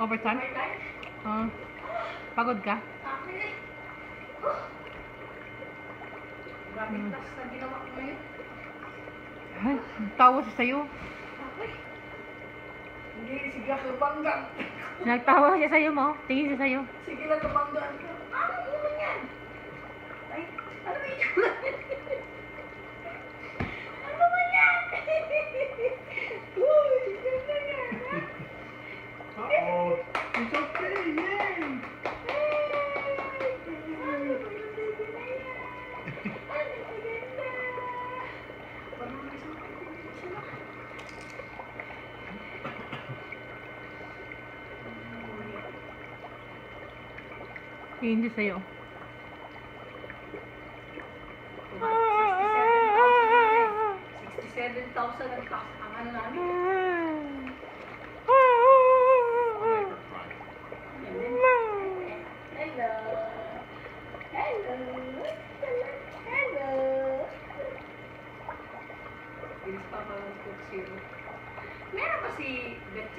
Overtime? Ah. pagod ka? Ngayon. Ay, tawa siya sa'yo. Hindi, sige ako banggang. Nagtawa siya sa'yo mo. Tingin siya sa'yo. Sige lang kabanggaan ka. Tingin siya sa'yo. Sixty-seven thousand ang tax ang ano namin. Hello. Hello. Hello. Bilis pa pa zero. Meron ba si Betcha